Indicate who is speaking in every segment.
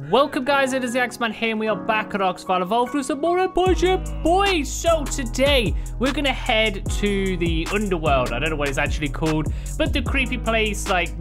Speaker 1: Welcome guys, it is the Axeman here and we are back at Oxford Evolved with some more Empire Boys. So today, we're gonna head to the Underworld. I don't know what it's actually called, but the creepy place like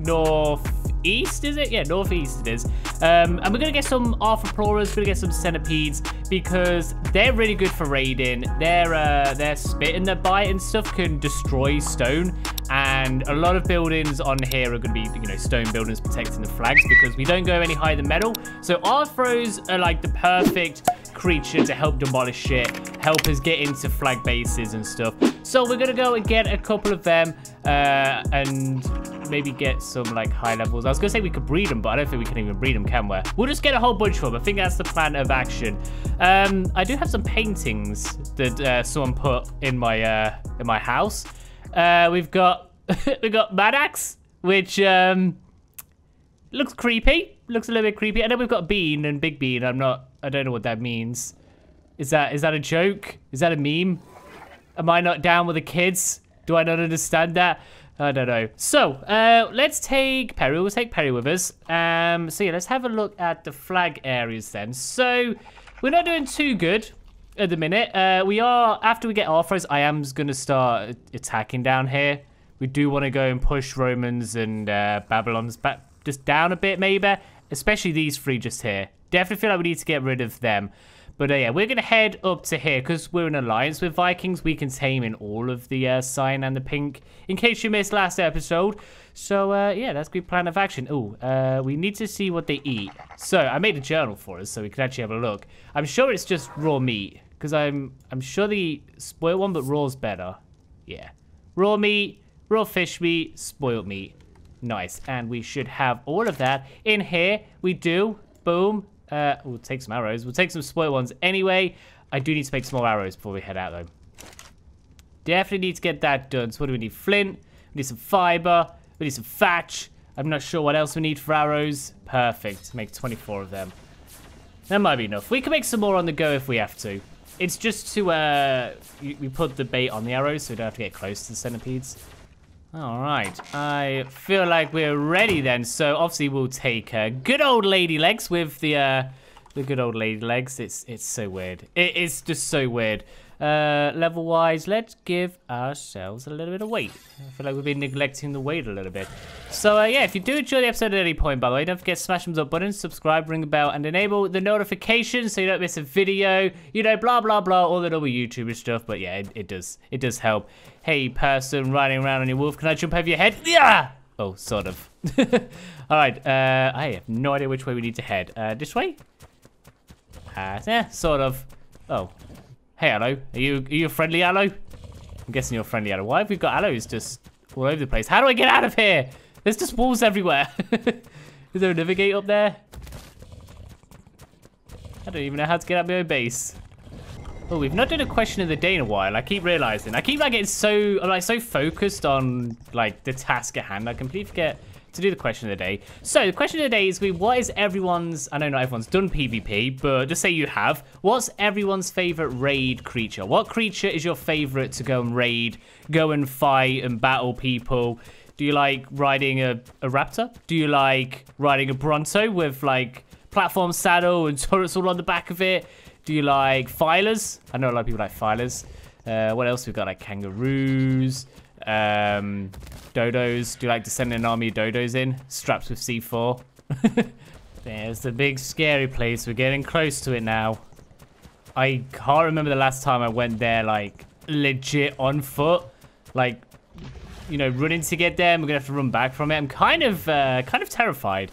Speaker 1: northeast, is it? Yeah, northeast it is. Um, and we're gonna get some Arthropleuras, we're gonna get some Centipedes because they're really good for raiding. Their, uh, their spit and their bite and stuff can destroy stone and a lot of buildings on here are going to be, you know, stone buildings protecting the flags because we don't go any higher than metal. So Arthros are like the perfect creature to help demolish shit, help us get into flag bases and stuff. So we're going to go and get a couple of them uh, and maybe get some like high levels. I was to say we could breed them, but I don't think we can even breed them, can we? We'll just get a whole bunch of them. I think that's the plan of action. Um, I do have some paintings that uh, someone put in my uh, in my house. Uh, we've got we've got Maddox, which um, looks creepy. Looks a little bit creepy. And then we've got Bean and Big Bean. I'm not. I don't know what that means. Is that is that a joke? Is that a meme? Am I not down with the kids? Do I not understand that? I don't know. So, uh, let's take Perry. We'll take Perry with us. Um, so yeah, let's have a look at the flag areas then. So, we're not doing too good at the minute. Uh, we are, after we get Arthros, I am going to start attacking down here. We do want to go and push Romans and uh, Babylon's back just down a bit, maybe. Especially these three just here. Definitely feel like we need to get rid of them. But uh, yeah, we're going to head up to here because we're in alliance with Vikings. We can tame in all of the uh, cyan and the pink, in case you missed last episode. So uh, yeah, that's a good plan of action. Oh, uh, we need to see what they eat. So I made a journal for us so we can actually have a look. I'm sure it's just raw meat because I'm I'm sure the spoiled one, but raw's better. Yeah, raw meat, raw fish meat, spoiled meat. Nice, and we should have all of that in here. We do. Boom. Uh, we'll take some arrows. We'll take some spoiled ones anyway. I do need to make some more arrows before we head out, though. Definitely need to get that done. So what do we need? Flint. We need some fiber. We need some thatch. I'm not sure what else we need for arrows. Perfect. Make 24 of them. That might be enough. We can make some more on the go if we have to. It's just to, uh, we put the bait on the arrows so we don't have to get close to the centipedes. All right, I feel like we're ready then. So obviously we'll take uh, good old lady legs with the uh, the good old lady legs. It's it's so weird. It is just so weird. Uh, level wise, let's give ourselves a little bit of weight. I feel like we've been neglecting the weight a little bit. So uh, yeah, if you do enjoy the episode at any point, by the way, don't forget to smash the up button, subscribe, ring the bell, and enable the notifications so you don't miss a video. You know, blah blah blah, all the normal YouTuber stuff. But yeah, it, it does it does help. Hey, person riding around on your wolf, can I jump over your head? Yeah. Oh, sort of. all right. Uh, I have no idea which way we need to head. Uh, this way? Uh, yeah, sort of. Oh, Hey, Aloe. Are you are you a friendly Aloe? I'm guessing you're a friendly Aloe. Why have we got Aloes just all over the place? How do I get out of here? There's just walls everywhere. Is there a navigate up there? I don't even know how to get out my own base. Oh, we've not done a question of the day in a while. I keep realizing. I keep like getting so like so focused on like the task at hand. I completely forget to do the question of the day. So the question of the day is what is everyone's, I know not everyone's done PvP, but just say you have, what's everyone's favorite raid creature? What creature is your favorite to go and raid, go and fight and battle people? Do you like riding a, a raptor? Do you like riding a Bronto with like platform saddle and turrets all on the back of it? Do you like filers? I know a lot of people like filers. Uh, what else we've got? Like kangaroos. Um, dodos. Do you like to send an army of dodos in? Straps with C4. There's the big scary place. We're getting close to it now. I can't remember the last time I went there, like, legit on foot. Like, you know, running to get there. we're going to have to run back from it. I'm kind of, uh, kind of terrified.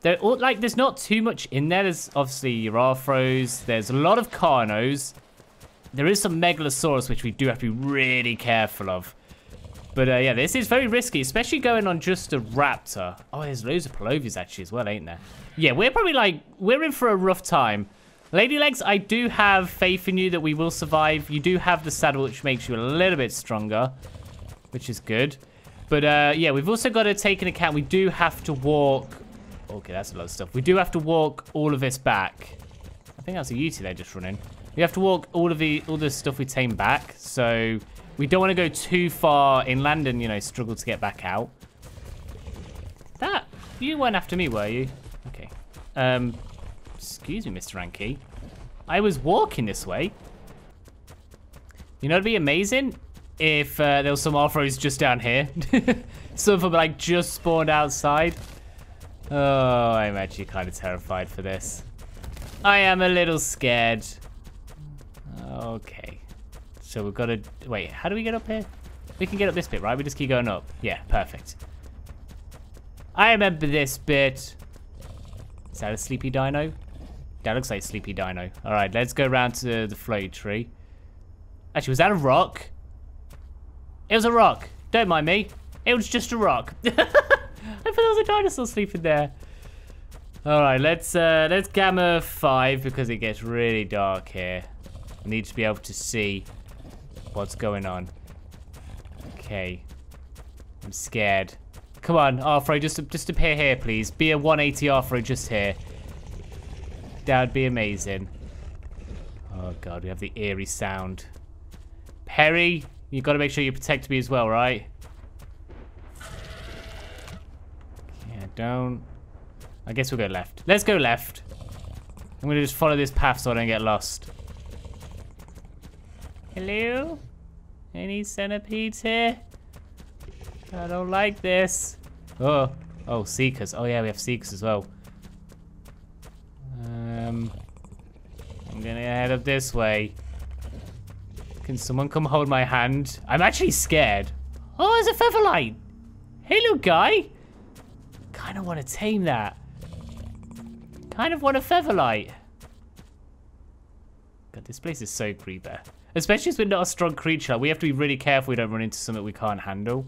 Speaker 1: There, like, there's not too much in there. There's obviously your Arthros. There's a lot of Carnos. There is some Megalosaurus, which we do have to be really careful of. But uh, yeah, this is very risky, especially going on just a raptor. Oh, there's loads of Purlovias actually as well, ain't there? Yeah, we're probably like, we're in for a rough time. Lady Legs, I do have faith in you that we will survive. You do have the saddle, which makes you a little bit stronger, which is good. But uh, yeah, we've also got to take into account we do have to walk. Okay, that's a lot of stuff. We do have to walk all of this back. I think that's a Yeti they're just running. We have to walk all of the all the stuff we tame back, so we don't want to go too far inland and, you know, struggle to get back out. That, you weren't after me, were you? Okay. Um, excuse me, Mr. Ranky. I was walking this way. You know, it'd be amazing if uh, there was some Arthros just down here. some of them like just spawned outside. Oh, I'm actually kind of terrified for this. I am a little scared. Okay. So we've got to... Wait, how do we get up here? We can get up this bit, right? We just keep going up. Yeah, perfect. I remember this bit. Is that a sleepy dino? That looks like sleepy dino. All right, let's go around to the float tree. Actually, was that a rock? It was a rock. Don't mind me. It was just a rock. I thought there was a dinosaur sleeping there. All right, let's uh, let's gamma five because it gets really dark here. I need to be able to see what's going on. Okay, I'm scared. Come on, Arthro, just just appear here, please. Be a 180 Arthro just here. That would be amazing. Oh god, we have the eerie sound. Perry, you got to make sure you protect me as well, right? Yeah, don't I guess we'll go left. Let's go left. I'm gonna just follow this path so I don't get lost. Hello? Any centipedes here? I don't like this. Oh, oh, seekers. Oh yeah, we have seekers as well. Um, I'm gonna head up this way. Can someone come hold my hand? I'm actually scared. Oh, there's a featherlight. Hello, guy. Kind of want to tame that. Kind of want a featherlight. God, this place is so creepy. Especially as we're not a strong creature. We have to be really careful we don't run into something we can't handle.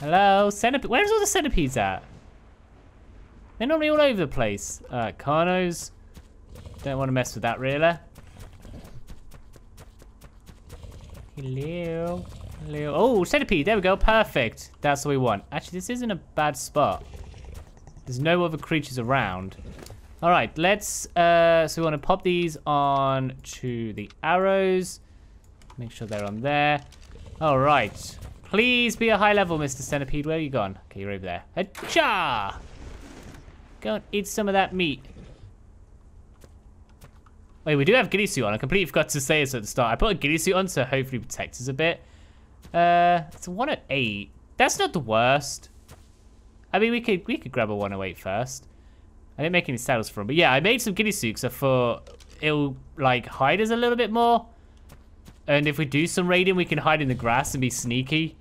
Speaker 1: Hello, centipede. Where's all the centipedes at? They're normally all over the place. Uh, Carnos. Don't want to mess with that, really. Hello. Hello. Oh, centipede. There we go. Perfect. That's what we want. Actually, this isn't a bad spot. There's no other creatures around. All right, let's, uh, so we want to pop these on to the arrows. Make sure they're on there. All right. Please be a high level, Mr. Centipede. Where are you gone? Okay, you're over there. Acha! Go and eat some of that meat. Wait, we do have ghillie suit on. I completely forgot to say this at the start. I put a ghillie suit on so hopefully protects us a bit. Uh, it's a 108. That's not the worst. I mean, we could we could grab a 108 first. I didn't make any saddles for him. But yeah, I made some ghillie suits. I thought it'll, like, hide us a little bit more. And if we do some raiding, we can hide in the grass and be sneaky.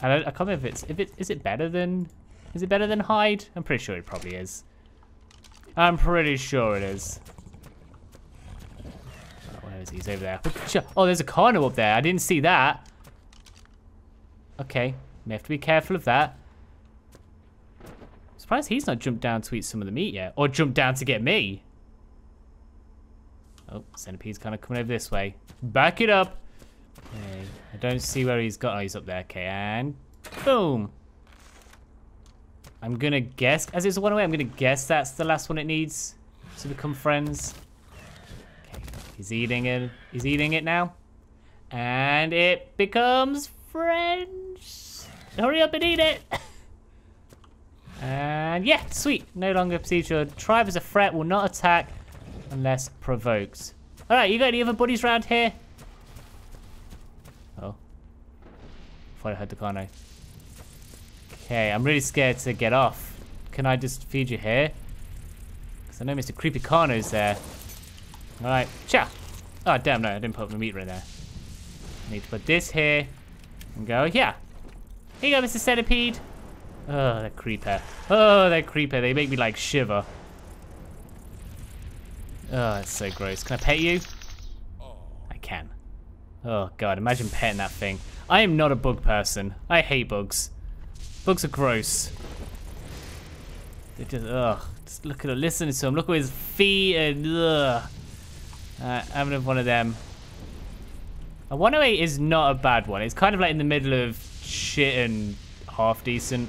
Speaker 1: I, don't, I can't remember if it's... If it, is it better than... Is it better than hide? I'm pretty sure it probably is. I'm pretty sure it is. Oh, where is he? He's over there. Oh, there's a carno up there. I didn't see that. Okay. We have to be careful of that. Surprised he's not jumped down to eat some of the meat yet. Or jumped down to get me. Oh, centipede's kind of coming over this way. Back it up. Okay, I don't see where he's got. Oh, he's up there. Okay, and boom. I'm gonna guess, as it's one away, I'm gonna guess that's the last one it needs to become friends. Okay, he's eating it. He's eating it now. And it becomes friends. Hurry up and eat it. And yeah, sweet. No longer your tribe as a threat, will not attack unless provoked. Alright, you got any other buddies around here? Oh. Thought I heard the Carno. Okay, I'm really scared to get off. Can I just feed you here? Because I know Mr. Creepy Carno's there. Alright, cha! Oh, damn, no, I didn't put my meat right there. I need to put this here and go, yeah. Here you go, Mr. Centipede. Oh, that creeper. Oh, that creeper. They make me like shiver. Oh, it's so gross. Can I pet you? I can. Oh god, imagine petting that thing. I am not a bug person. I hate bugs. Bugs are gross. They just, ugh. Just look at him, listen to him. Look at his feet and, ugh. Uh, having one of them. A 108 is not a bad one. It's kind of like in the middle of shit and half decent.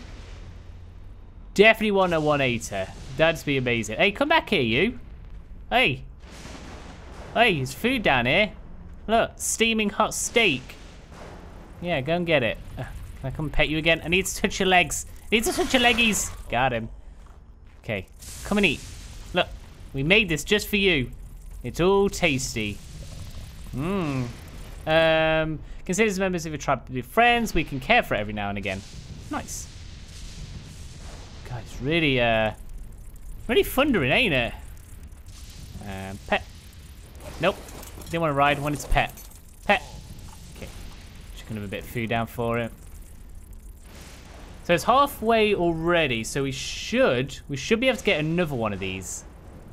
Speaker 1: Definitely want a 180. That'd be amazing. Hey, come back here, you. Hey. Hey, there's food down here. Look, steaming hot steak. Yeah, go and get it. Uh, can I come pet you again? I need to touch your legs. I need to touch your leggies. Got him. Okay, come and eat. Look, we made this just for you. It's all tasty. Mmm. Um, consider members of your tribe to be friends. We can care for it every now and again. Nice. God, it's really, uh, really thundering, ain't it? Um, pet. Nope. Didn't want to ride. Wanted to pet. Pet. Okay. Just gonna have a bit of food down for it. So it's halfway already, so we should, we should be able to get another one of these.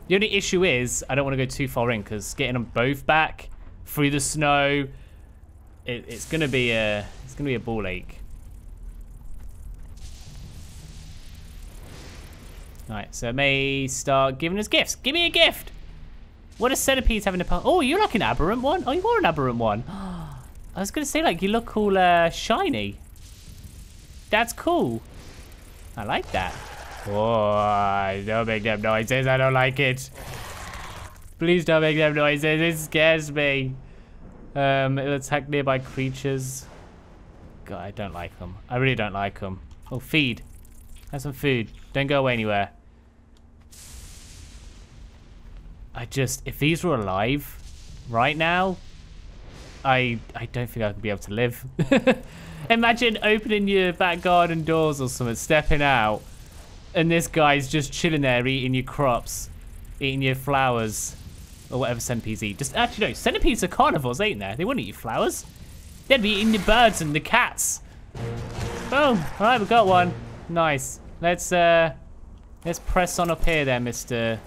Speaker 1: The only issue is, I don't want to go too far in, because getting them both back through the snow, it, it's gonna be a, it's gonna be a ball ache. Right, so it may start giving us gifts. Give me a gift! What does centipedes have in the? Oh, you're like an aberrant one. Oh, you are an aberrant one. I was gonna say, like, you look all uh, shiny. That's cool. I like that. Oh, don't make them noises. I don't like it. Please don't make them noises. It scares me. Um, it'll attack nearby creatures. God, I don't like them. I really don't like them. Oh, feed. Have some food. Don't go away anywhere. I just, if these were alive right now, I I don't think I could be able to live. Imagine opening your back garden doors or something, stepping out, and this guy's just chilling there eating your crops, eating your flowers, or whatever centipedes eat. Just actually no, centipedes are carnivores, ain't they? They wouldn't eat flowers. They'd be eating the birds and the cats. Boom! All right, we got one. Nice. Let's uh, let's press on up here, there, Mister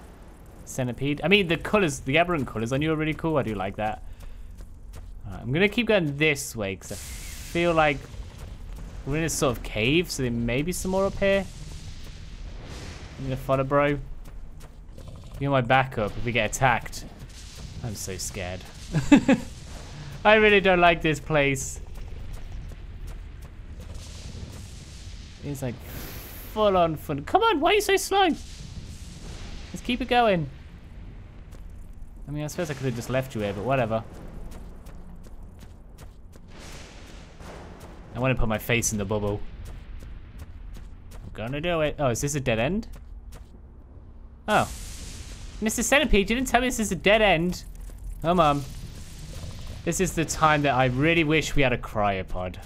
Speaker 1: Centipede. I mean, the colors, the aberrant colors on you are really cool. I do like that. Right, I'm gonna keep going this way because I feel like we're in a sort of cave, so there may be some more up here. I'm gonna follow, bro. You're my backup if we get attacked. I'm so scared. I really don't like this place. It's like full on fun. Come on, why are you so slow? Let's keep it going. I mean, I suppose I could have just left you here, but whatever. I want to put my face in the bubble. I'm gonna do it. Oh, is this a dead end? Oh. Mr. Centipede, you didn't tell me this is a dead end. Come on. This is the time that I really wish we had a cryopod.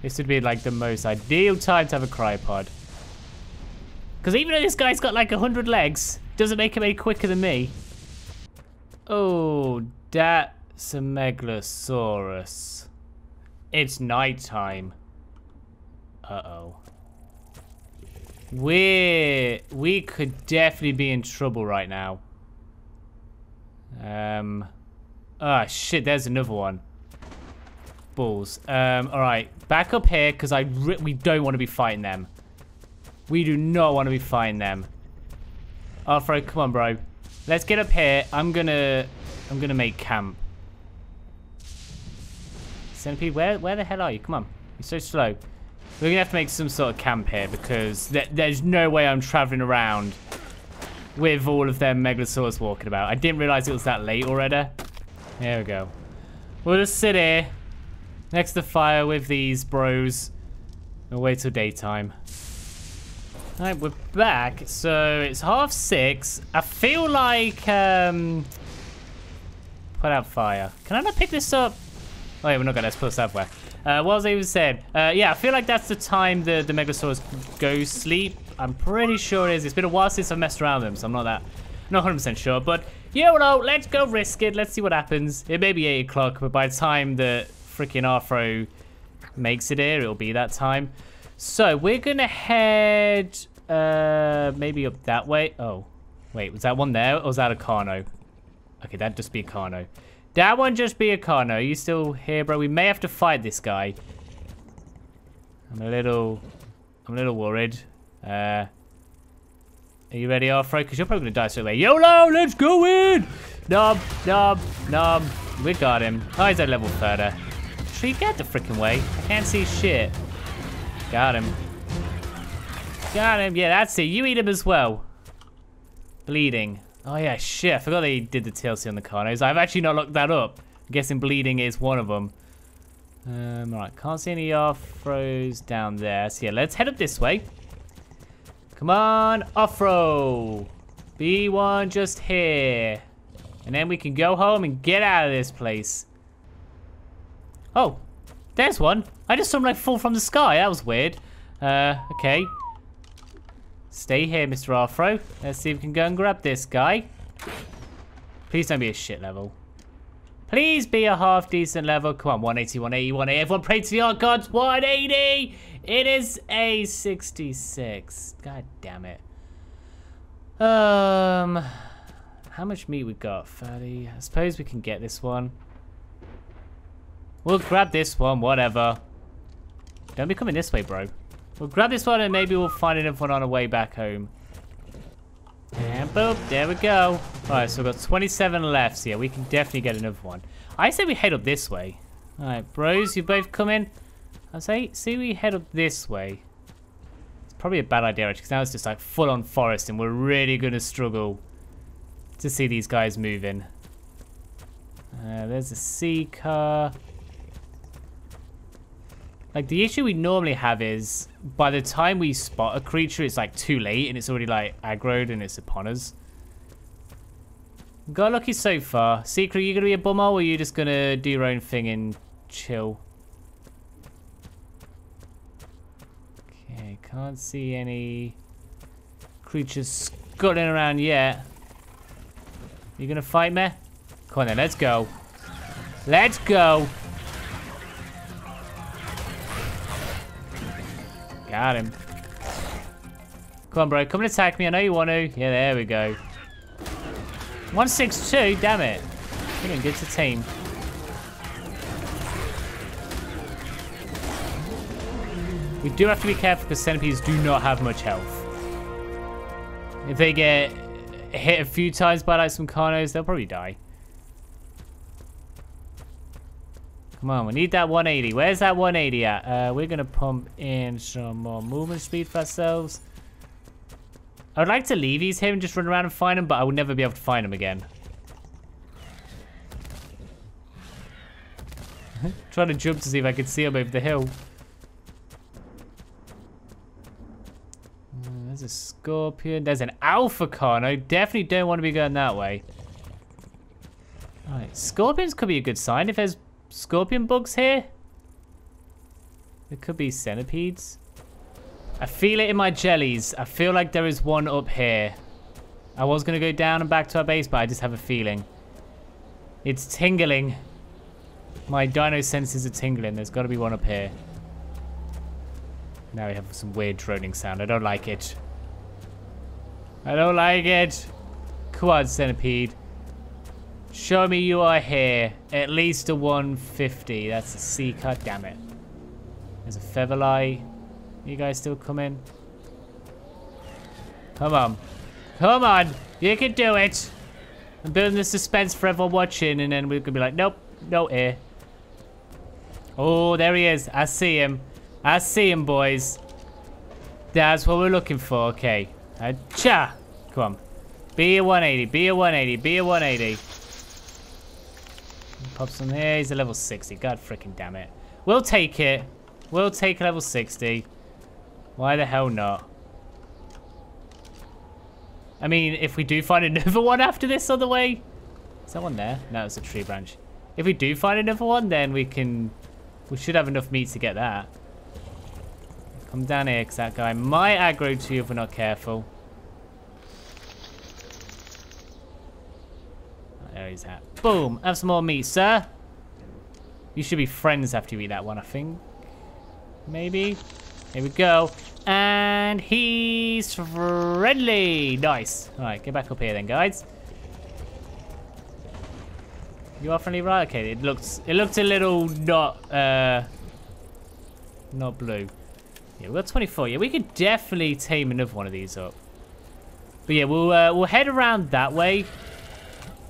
Speaker 1: This would be like the most ideal time to have a cryopod. Because even though this guy's got like a 100 legs, doesn't make him any quicker than me. Oh, that's a Megalosaurus. It's nighttime. Uh-oh. we we could definitely be in trouble right now. Um, ah, oh, shit, there's another one. Balls. Um, all right, back up here, because I we don't want to be fighting them. We do not want to be fighting them. Oh, Alfred, come on, bro. Let's get up here. I'm gonna, I'm gonna make camp. Centipede, where, where the hell are you? Come on. You're so slow. We're to have to make some sort of camp here because th there's no way I'm traveling around with all of them Megalosaurus walking about. I didn't realize it was that late already. There we go. We'll just sit here next to the fire with these bros and wait till daytime. Right, we're back. So it's half six. I feel like um, put out fire. Can I not pick this up? Oh yeah, we're not gonna put software. Uh, what was I even saying? Uh, yeah, I feel like that's the time the, the Megalosaurus go sleep. I'm pretty sure it is. It's been a while since I've messed around with them, so I'm not that, not 100% sure. But, you know, let's go risk it. Let's see what happens. It may be 8 o'clock, but by the time the freaking Arthro makes it here, it'll be that time. So, we're gonna head, uh, maybe up that way. Oh, wait, was that one there, or was that a Carno? Okay, that'd just be a Carno. That one just be a Carno. Are you still here, bro? We may have to fight this guy. I'm a little... I'm a little worried. Uh, are you ready, Arthro? Because you're probably to die straight away. YOLO! Let's go in! Nob, nob, nob. We got him. Oh, he's at level further. Tree, get the freaking way. I can't see shit. Got him. Got him. Yeah, that's it. You eat him as well. Bleeding. Oh yeah, shit, I forgot they did the TLC on the Carnos. I've actually not looked that up. I'm guessing bleeding is one of them. Um, right, can't see any Arthros down there. So yeah, let's head up this way. Come on, Arthro. B1 just here. And then we can go home and get out of this place. Oh, there's one. I just saw him like fall from the sky. That was weird. Uh, okay. Stay here, Mr. Arthro. Let's see if we can go and grab this guy. Please don't be a shit level. Please be a half decent level. Come on, 180, 180, 180. Everyone pray to the art gods. 180. It is a 66. God damn it. Um, how much meat we got? 30. I suppose we can get this one. We'll grab this one, whatever. Don't be coming this way, bro. We'll grab this one and maybe we'll find another one on our way back home. And boom, there we go. Alright, so we've got 27 left. So yeah, we can definitely get another one. I say we head up this way. Alright, bros, you both come in. I say, see we head up this way. It's probably a bad idea, actually, because now it's just like full-on forest and we're really going to struggle to see these guys moving. Uh, there's a sea car. Like, the issue we normally have is, by the time we spot a creature, it's, like, too late, and it's already, like, aggroed and it's upon us. Got lucky so far. Secret, you gonna be a bummer, or are you just gonna do your own thing and chill? Okay, can't see any creatures scuttling around yet. You gonna fight me? Come on then, let's go. Let's go. Got him. Come on, bro. Come and attack me. I know you want to. Yeah, there we go. 162? Damn it. We're doing good to team. We do have to be careful because centipedes do not have much health. If they get hit a few times by like some carnos, they'll probably die. Come on, we need that 180. Where's that 180 at? Uh, we're going to pump in some more movement speed for ourselves. I would like to leave these here and just run around and find them, but I will never be able to find them again. Trying to jump to see if I can see them over the hill. Uh, there's a scorpion. There's an alpha Carno. I definitely don't want to be going that way. Alright, scorpions could be a good sign if there's scorpion bugs here? There could be centipedes. I feel it in my jellies. I feel like there is one up here. I was going to go down and back to our base, but I just have a feeling. It's tingling. My dino senses are tingling. There's got to be one up here. Now we have some weird droning sound. I don't like it. I don't like it. Quad centipede. Show me you are here. At least a 150. That's a C cut. Damn it. There's a Featherlight. You guys still coming? Come on. Come on. You can do it. I'm building the suspense for everyone watching, and then we're to be like, nope, no air. Oh, there he is. I see him. I see him, boys. That's what we're looking for. Okay. Cha. Come on. Be a 180. Be a 180. Be a 180. Pops on here. He's a level 60. God freaking damn it. We'll take it. We'll take level 60. Why the hell not? I mean, if we do find another one after this on the way... Is that one there? No, it's a tree branch. If we do find another one, then we can... We should have enough meat to get that. Come down here, because that guy might aggro to you if we're not careful. There he's at. Boom! Have some more meat, sir. You should be friends after you eat that one, I think. Maybe. Here we go. And he's friendly. Nice. All right, get back up here then, guys. You are friendly, right? Okay, it looks it looked a little not uh not blue. Yeah, we got 24. Yeah, we could definitely tame another one of these up. But yeah, we'll uh, we'll head around that way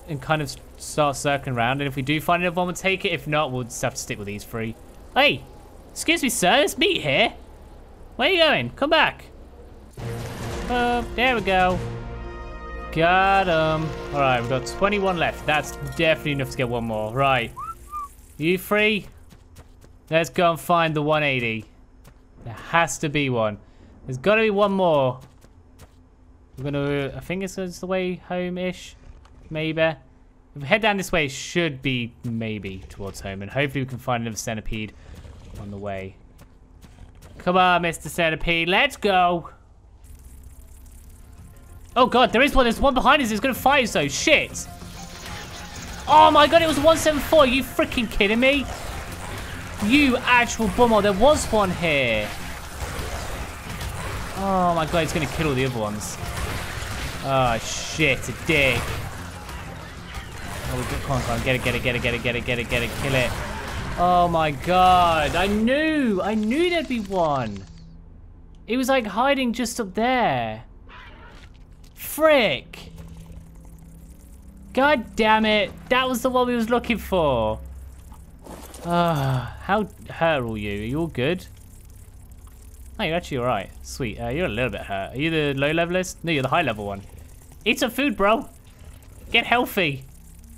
Speaker 1: and kind of start circling around. And if we do find another one, we'll take it. If not, we'll just have to stick with these three. Hey, excuse me, sir. There's meat here. Where are you going? Come back. Oh, there we go. Got him. All right, we've got 21 left. That's definitely enough to get one more. Right. You free? Let's go and find the 180. There has to be one. There's got to be one more. We're gonna. I think it's the way home-ish, maybe. If we head down this way, it should be maybe towards home, and hopefully we can find another centipede on the way. Come on, Mr. Centipede, let's go. Oh god, there is one. There's one behind us. It's gonna fight us though. Shit. Oh my god, it was 174. Are you freaking kidding me? You actual bummer. There was one here. Oh my god, it's gonna kill all the other ones. Oh shit, a dick. Oh, we come on, come on, get it, get it, get it, get it, get it, get it, get it, kill it. Oh my god, I knew, I knew there'd be one. It was like hiding just up there. Frick. God damn it, that was the one we was looking for. Ah, uh, how hurt are you? Are you all good? Oh, you're actually alright. Sweet. Uh, you're a little bit hurt. Are you the low levelist? No, you're the high level one. Eat some food, bro. Get healthy.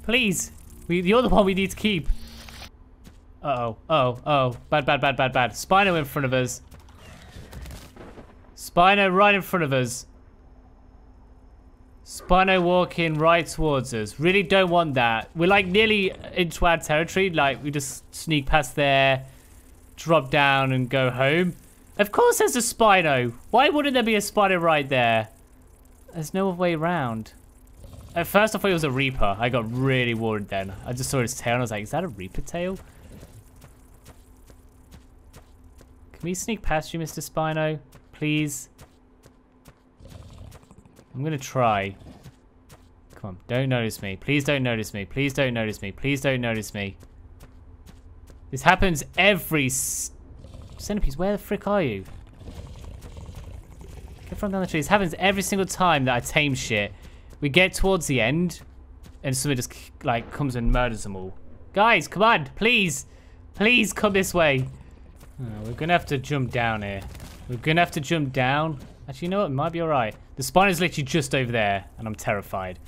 Speaker 1: Please. We, you're the one we need to keep. Uh-oh. Oh, oh. Bad, bad, bad, bad, bad. Spino in front of us. Spino right in front of us. Spino walking right towards us. Really don't want that. We're like nearly into our territory. Like we just sneak past there, drop down and go home. Of course there's a Spino. Why wouldn't there be a Spino right there? There's no way around. At first I thought it was a Reaper. I got really worried then. I just saw his tail and I was like, is that a Reaper tail? Can we sneak past you, Mr. Spino? Please? I'm gonna try. Come on, don't notice me. Please don't notice me. Please don't notice me. Please don't notice me. This happens every Centipedes, where the frick are you? Get from down the tree. This happens every single time that I tame shit. We get towards the end, and somebody just, like, comes and murders them all. Guys, come on, please. Please come this way. Oh, we're gonna have to jump down here. We're gonna have to jump down. Actually, you know what? It might be alright. The spawn is literally just over there, and I'm terrified.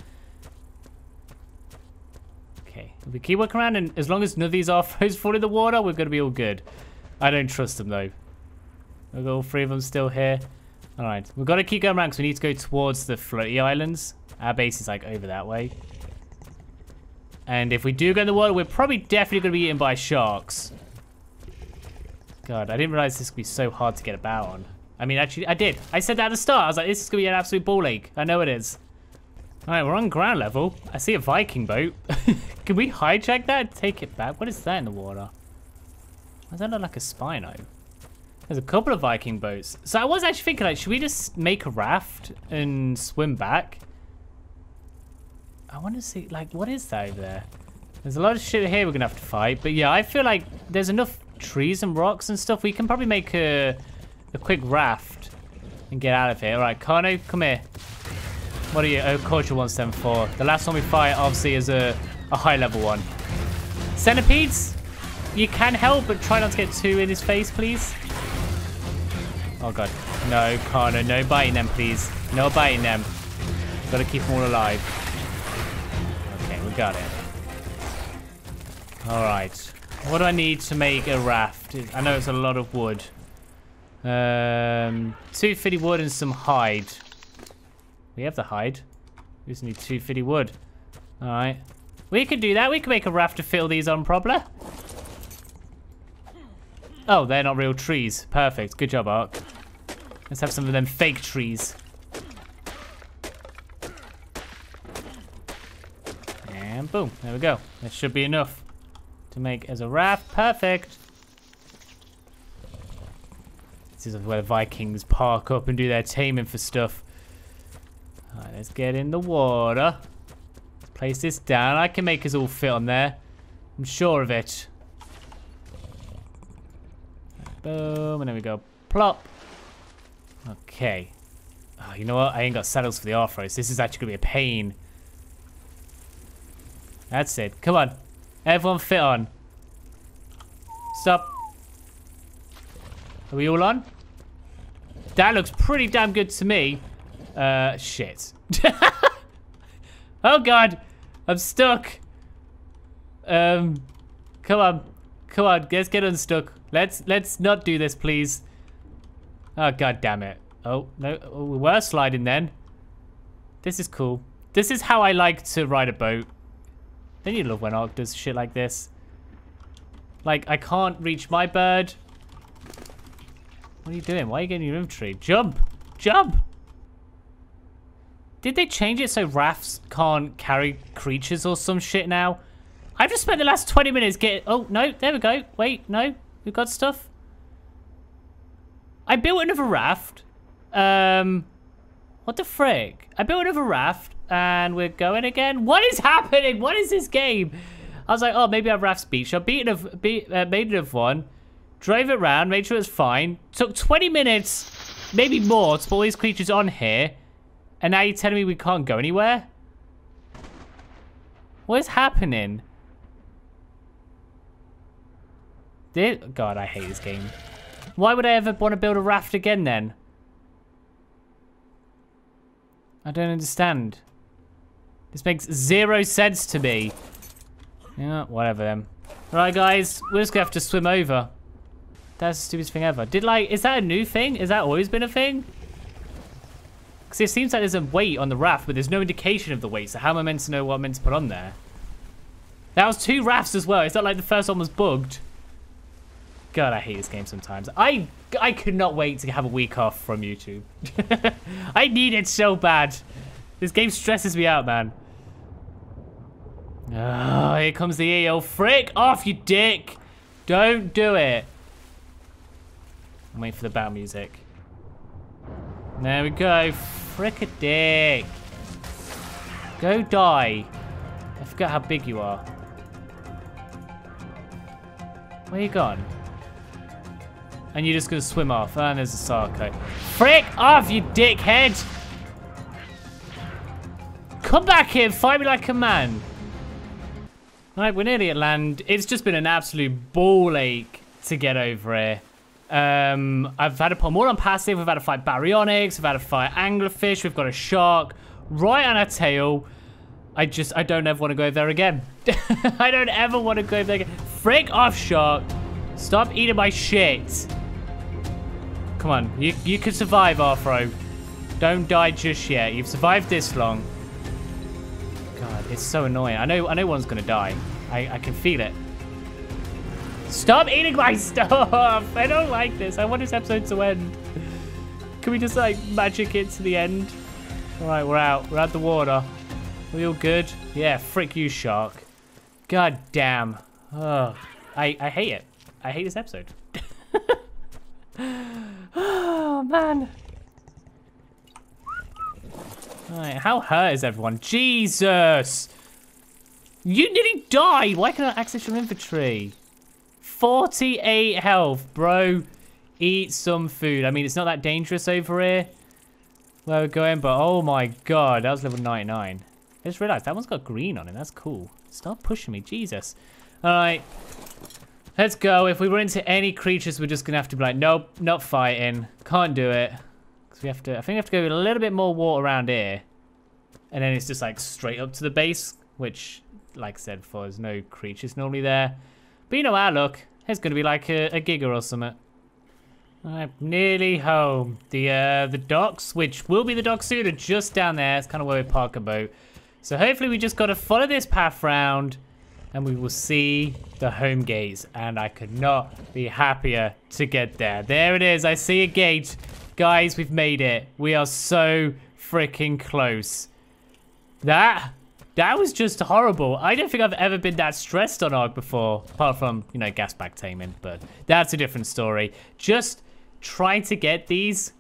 Speaker 1: Okay, if we keep working around, and as long as none of these are fall in the water, we're gonna be all good. I don't trust them though. We've got all three of them still here. Alright, we've got to keep going around because we need to go towards the floaty islands. Our base is like over that way. And if we do go in the water, we're probably definitely going to be eaten by sharks. God, I didn't realize this would be so hard to get about on. I mean, actually, I did. I said that at the start. I was like, this is going to be an absolute ball ache. I know it is. All right, we're on ground level. I see a Viking boat. Can we hijack that? Take it back? What is that in the water? Does that look like a Spino? There's a couple of Viking boats. So I was actually thinking, like, should we just make a raft and swim back? I want to see, like, what is that over there? There's a lot of shit here we're going to have to fight. But yeah, I feel like there's enough trees and rocks and stuff. We can probably make a, a quick raft and get out of here. All right, Carno, come here. What are you? Oh, Culture 174. The last one we fight, obviously, is a, a high level one. Centipedes? You can help, but try not to get two in his face, please. Oh god. No, Carno, no biting them, please. No biting them. Gotta keep them all alive. Got it. Alright. What do I need to make a raft? I know it's a lot of wood. Um, 250 wood and some hide. We have the hide. We just need 250 wood. Alright. We could do that. We could make a raft to fill these on probably. Oh, they're not real trees. Perfect. Good job, Ark. Let's have some of them fake trees. And boom. There we go. That should be enough to make as a raft. Perfect. This is where Vikings park up and do their taming for stuff. Alright, let's get in the water. Let's place this down. I can make us all fit on there. I'm sure of it. Boom, and then we go plop. Okay. Oh, you know what? I ain't got saddles for the Arthros. This is actually going to be a pain. That's it. Come on. Everyone fit on. Stop. Are we all on? That looks pretty damn good to me. Uh, shit. oh, God. I'm stuck. Um, come on. Come on, let's get unstuck. Let's let's not do this, please. Oh god damn it. Oh no, oh, we were sliding then. This is cool. This is how I like to ride a boat. Then you love when Ark does shit like this. Like, I can't reach my bird. What are you doing? Why are you getting your infantry? Jump! Jump! Did they change it so rafts can't carry creatures or some shit now? I've just spent the last 20 minutes getting... Oh, no, there we go. Wait, no. We've got stuff. I built another raft. Um, what the frick? I built another raft and we're going again. What is happening? What is this game? I was like, oh, maybe I have speed. So I beat of, uh, made it of one. Drove it around, made sure it's fine. Took 20 minutes, maybe more, to put all these creatures on here. And now you're telling me we can't go anywhere? What is happening? This, God, I hate this game. Why would I ever want to build a raft again then? I don't understand. This makes zero sense to me. Yeah, whatever then. Right, guys, we're just gonna have to swim over. That's the stupidest thing ever. Did like, is that a new thing? Is that always been a thing? Because it seems like there's a weight on the raft, but there's no indication of the weight. So how am I meant to know what I'm meant to put on there? That was two rafts as well. It's not like the first one was bugged. God, I hate this game sometimes. I I could not wait to have a week off from YouTube. I need it so bad. This game stresses me out, man. Oh, here comes the eel. Frick off, you dick. Don't do it. I'm waiting for the battle music. There we go. Frick a dick. Go die. I forgot how big you are. Where you gone? And you're just gonna swim off. And there's a Sarco. Frick off, you dickhead! Come back here, fight me like a man. Right, we're nearly at land. It's just been an absolute ball ache to get over here. Um, I've had put more on passive. We've had to fight baryonyx. We've had to fight anglerfish. We've got a shark right on our tail. I just, I don't ever want to go there again. I don't ever want to go there again. Frick off, shark. Stop eating my shit. Come on, you, you can survive, Arthro. Don't die just yet. You've survived this long. It's so annoying. I know I know one's gonna die. I, I can feel it. Stop eating my stuff! I don't like this. I want this episode to end. Can we just like magic it to the end? Alright, we're out. We're out the water. We all good? Yeah, frick you, shark. God damn. Oh, I, I hate it. I hate this episode. oh, man. How hurt is everyone? Jesus! You nearly died! Why can't I access your inventory? 48 health, bro. Eat some food. I mean, it's not that dangerous over here where we're going, but oh my god, that was level 99. I just realized that one's got green on it. That's cool. Stop pushing me, Jesus. Alright. Let's go. If we run into any creatures, we're just to have to be like, nope, not fighting. Can't do it we have to, I think we have to go a little bit more water around here. And then it's just like straight up to the base, which, like I said before, there's no creatures normally there. But you know our luck. It's going to be like a, a giga or something. I'm nearly home. The uh, the docks, which will be the dock soon, are just down there. It's kind of where we park a boat. So hopefully we just got to follow this path round and we will see the home gates. And I could not be happier to get there. There it is. I see a gate. Guys, we've made it. We are so freaking close. That, that was just horrible. I don't think I've ever been that stressed on Ark before, apart from, you know, gas bag taming, but that's a different story. Just trying to get these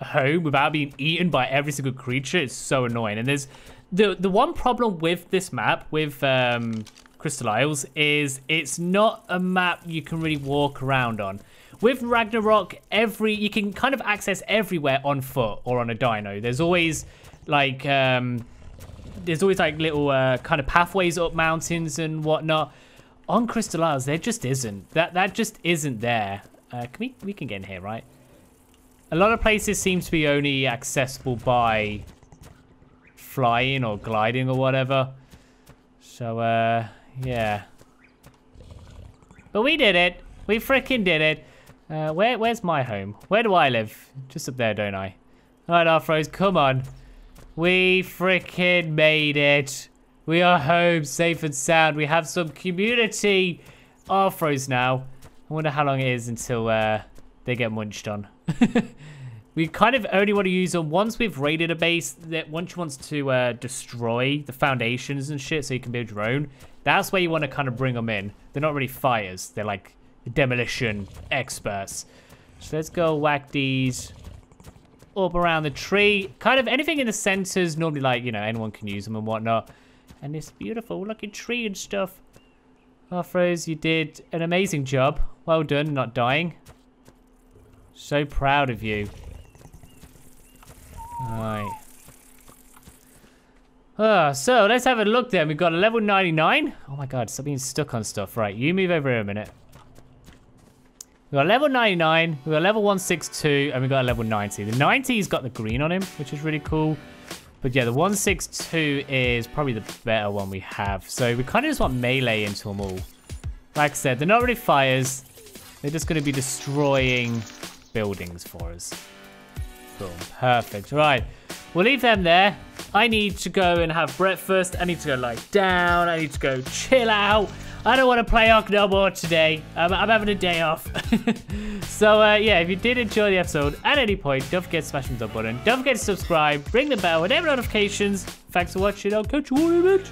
Speaker 1: home without being eaten by every single creature is so annoying. And there's the the one problem with this map, with um, Crystal Isles, is it's not a map you can really walk around on. With Ragnarok, every you can kind of access everywhere on foot or on a dino. There's always like um, there's always like little uh, kind of pathways up mountains and whatnot. On Crystal Isles, there just isn't. That that just isn't there. Uh, can we we can get in here, right? A lot of places seem to be only accessible by flying or gliding or whatever. So uh, yeah. But we did it. We freaking did it. Uh, where, where's my home? Where do I live? Just up there, don't I? All right, Arthros, come on. We freaking made it. We are home, safe and sound. We have some community Arthros now. I wonder how long it is until uh, they get munched on. we kind of only want to use them once we've raided a base. That once you want to uh, destroy the foundations and shit, so you can build your own. That's where you want to kind of bring them in. They're not really fires. They're like demolition experts. So let's go whack these up around the tree. Kind of anything in the centers, normally like, you know, anyone can use them and whatnot. And this beautiful looking tree and stuff. Arthros, you did an amazing job. Well done, not dying. So proud of you. Alright. Uh, so let's have a look then. We've got a level 99. Oh my god, being stuck on stuff. Right, you move over here a minute. We got level 99, we got level 162, and we got a level 90. The 90's got the green on him, which is really cool. But yeah, the 162 is probably the better one we have. So we kind of just want melee into them all. Like I said, they're not really fires. They're just going to be destroying buildings for us. Boom. Perfect. Right. We'll leave them there. I need to go and have breakfast. I need to go lie down. I need to go chill out. I don't want to play Ark no more today. I'm, I'm having a day off. so, uh, yeah, if you did enjoy the episode at any point, don't forget to smash the sub button. Don't forget to subscribe, ring the bell, and every notifications. Thanks for watching. I'll catch you all in a bit.